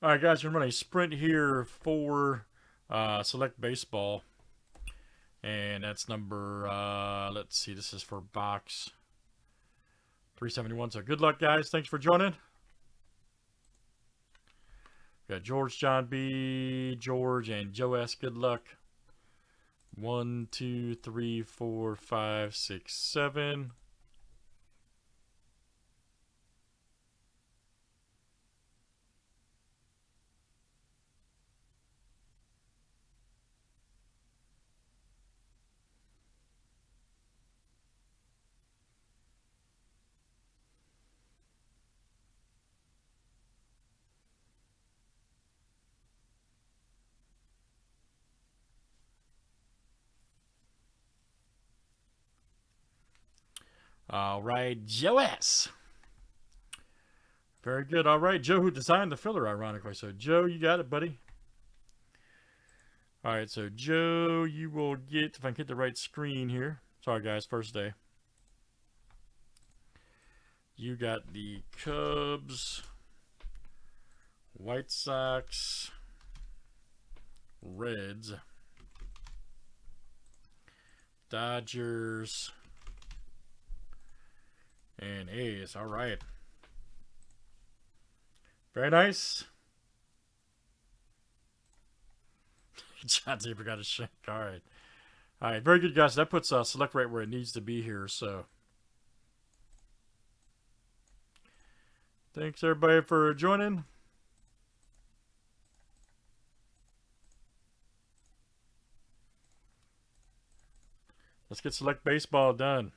All right, guys, we're running a sprint here for uh, select baseball, and that's number. Uh, let's see, this is for box 371. So good luck, guys. Thanks for joining. We got George, John B, George, and Joe S. Good luck. One, two, three, four, five, six, seven. All right, Joe S. Very good. All right, Joe, who designed the filler, ironically. So, Joe, you got it, buddy. All right, so Joe, you will get, if I can get the right screen here. Sorry, guys, first day. You got the Cubs, White Sox, Reds, Dodgers, and A's. All right. Very nice. John Zebra got a shank. All right. All right. Very good, guys. That puts uh, select right where it needs to be here. So. Thanks, everybody, for joining. Let's get select baseball done.